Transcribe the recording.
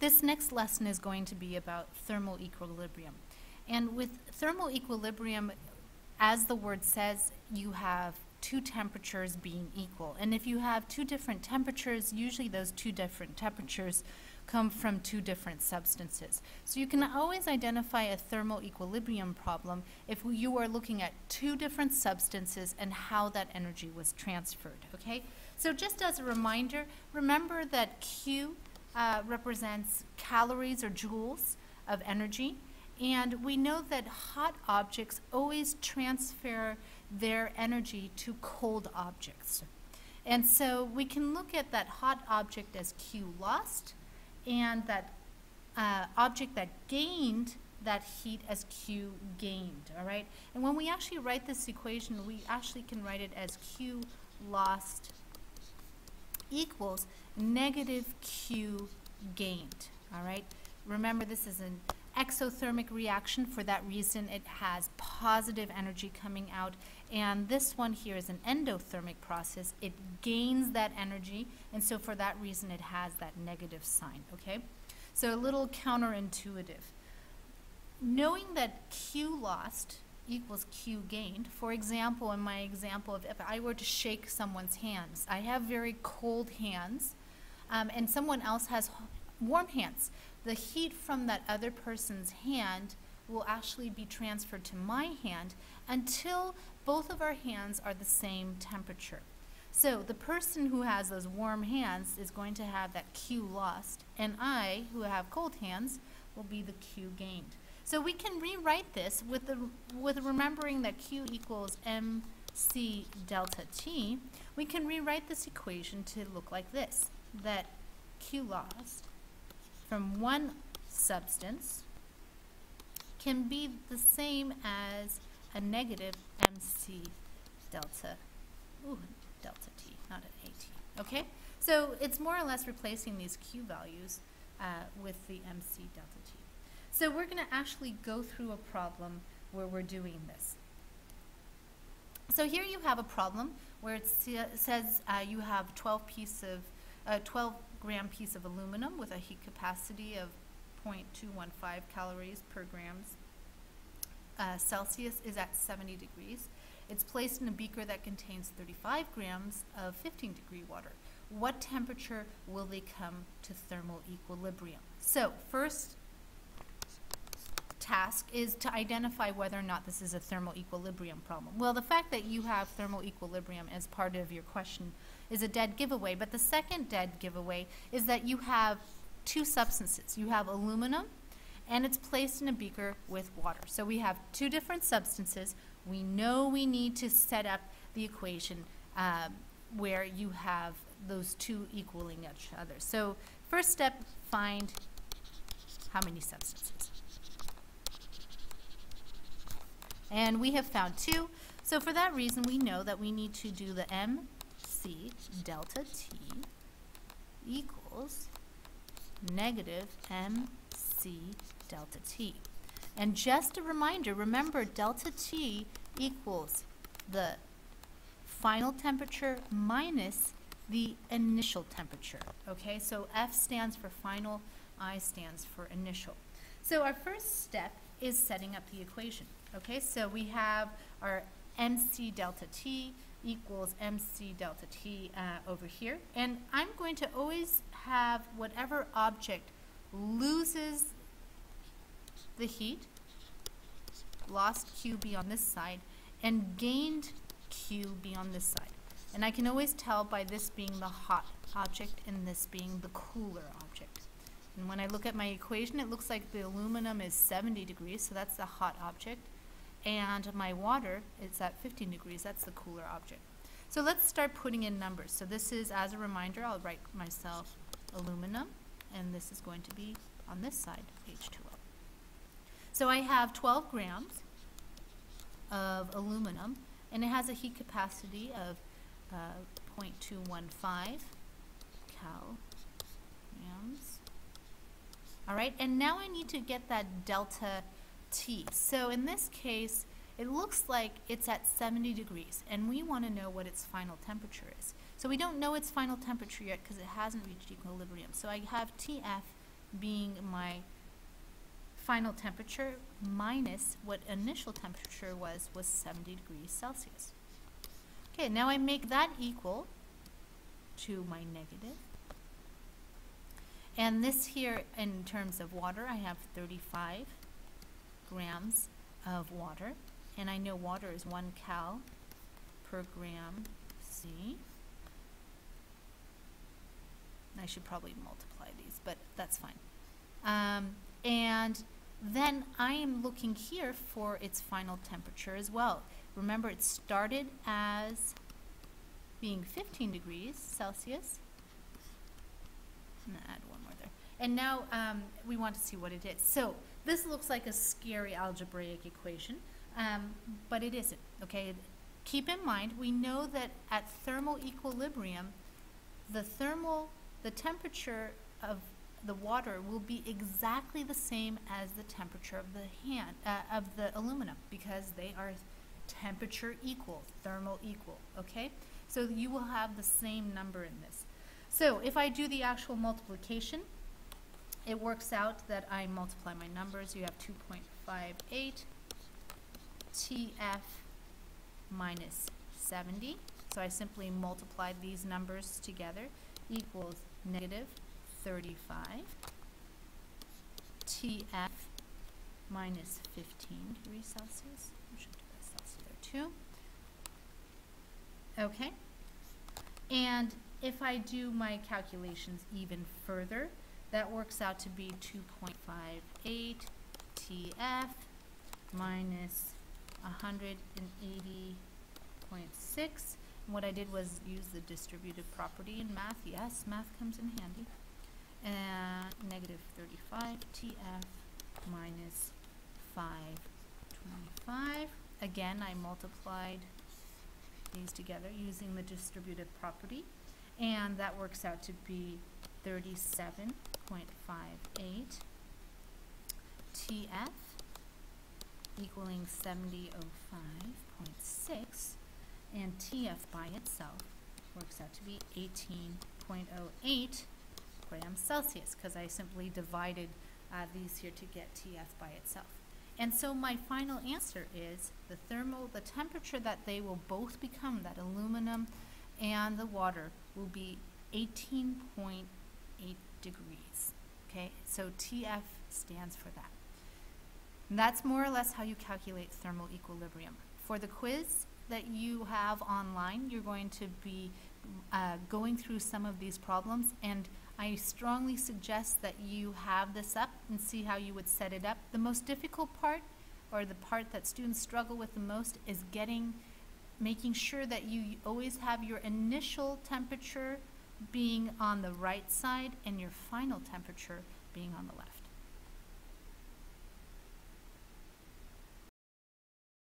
This next lesson is going to be about thermal equilibrium. And with thermal equilibrium, as the word says, you have two temperatures being equal. And if you have two different temperatures, usually those two different temperatures come from two different substances. So you can always identify a thermal equilibrium problem if you are looking at two different substances and how that energy was transferred, okay? So just as a reminder, remember that Q uh, represents calories or joules of energy. And we know that hot objects always transfer their energy to cold objects. And so we can look at that hot object as Q lost and that uh, object that gained that heat as Q gained, all right? And when we actually write this equation, we actually can write it as Q lost equals negative Q gained, all right? Remember, this is an exothermic reaction. For that reason, it has positive energy coming out. And this one here is an endothermic process. It gains that energy, and so for that reason, it has that negative sign, okay? So a little counterintuitive. Knowing that Q lost equals Q gained. For example, in my example, of if I were to shake someone's hands, I have very cold hands, um, and someone else has warm hands. The heat from that other person's hand will actually be transferred to my hand until both of our hands are the same temperature. So the person who has those warm hands is going to have that Q lost, and I, who have cold hands, will be the Q gained. So we can rewrite this with, the, with remembering that Q equals mc delta T. We can rewrite this equation to look like this, that Q lost from one substance can be the same as a negative mc delta, ooh, delta T, not an AT, okay? So it's more or less replacing these Q values uh, with the mc delta T. So we're going to actually go through a problem where we're doing this. So here you have a problem where it says uh, you have 12 piece of a uh, 12 gram piece of aluminum with a heat capacity of 0.215 calories per grams. Uh, Celsius is at 70 degrees. It's placed in a beaker that contains 35 grams of 15 degree water. What temperature will they come to thermal equilibrium? So first task is to identify whether or not this is a thermal equilibrium problem. Well, the fact that you have thermal equilibrium as part of your question is a dead giveaway, but the second dead giveaway is that you have two substances. You have aluminum, and it's placed in a beaker with water. So we have two different substances. We know we need to set up the equation um, where you have those two equaling each other. So first step, find how many substances. And we have found two. So for that reason, we know that we need to do the mc delta t equals negative mc delta t. And just a reminder, remember delta t equals the final temperature minus the initial temperature. Okay, so F stands for final, I stands for initial. So our first step is setting up the equation. Okay, so we have our mc delta t equals mc delta t uh, over here. And I'm going to always have whatever object loses the heat, lost Q be on this side, and gained Q be on this side. And I can always tell by this being the hot object and this being the cooler object. And when I look at my equation, it looks like the aluminum is 70 degrees, so that's the hot object and my water is at 15 degrees. That's the cooler object. So let's start putting in numbers. So this is, as a reminder, I'll write myself aluminum, and this is going to be on this side, H2O. So I have 12 grams of aluminum, and it has a heat capacity of uh, 0.215 cal grams. All right, and now I need to get that delta T. So in this case, it looks like it's at 70 degrees, and we want to know what its final temperature is. So we don't know its final temperature yet because it hasn't reached equilibrium. So I have TF being my final temperature minus what initial temperature was, was 70 degrees Celsius. Okay, now I make that equal to my negative. And this here, in terms of water, I have 35 grams of water. And I know water is 1 cal per gram C. I should probably multiply these, but that's fine. Um, and then I am looking here for its final temperature as well. Remember, it started as being 15 degrees Celsius. I'm going to add one more there. And now um, we want to see what it is. So this looks like a scary algebraic equation, um, but it isn't, okay? Keep in mind, we know that at thermal equilibrium, the thermal, the temperature of the water will be exactly the same as the temperature of the hand, uh, of the aluminum, because they are temperature equal, thermal equal, okay? So you will have the same number in this. So if I do the actual multiplication, it works out that I multiply my numbers. You have 2.58 TF minus 70. So I simply multiplied these numbers together equals negative 35 TF minus 15 degrees Celsius. Should do Celsius there too. Okay. And if I do my calculations even further, that works out to be 2.58 TF minus 180.6. And what I did was use the distributive property in math. Yes, math comes in handy. And negative 35 TF minus 525. Again, I multiplied these together using the distributive property. And that works out to be 37.58 TF equaling 7005.6 and TF by itself works out to be 18.08 grams Celsius because I simply divided uh, these here to get TF by itself. And so my final answer is the thermal, the temperature that they will both become, that aluminum and the water, will be 18.8 degrees. Okay, so TF stands for that. And that's more or less how you calculate thermal equilibrium. For the quiz that you have online, you're going to be uh, going through some of these problems and I strongly suggest that you have this up and see how you would set it up. The most difficult part, or the part that students struggle with the most, is getting, making sure that you always have your initial temperature being on the right side and your final temperature being on the left.